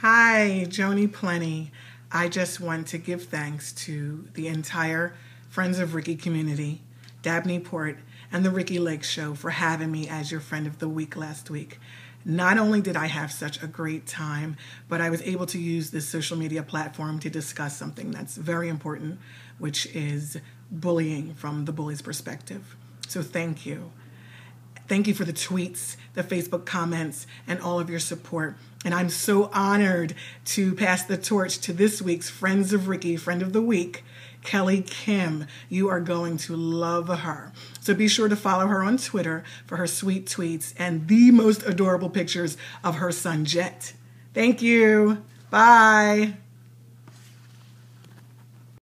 Hi, Joni Plenty. I just want to give thanks to the entire Friends of Ricki community, Dabney Porte, and the Ricki Lake Show for having me as your friend of the week last week. Not only did I have such a great time, but I was able to use this social media platform to discuss something that's very important, which is bullying from the bully's perspective. So thank you. Thank you for the tweets, the Facebook comments, and all of your support. And I'm so honored to pass the torch to this week's Friends of Ricki, Friend of the Week, Kelly Kim. You are going to love her. So be sure to follow her on Twitter for her sweet tweets and the most adorable pictures of her son, Jet. Thank you. Bye.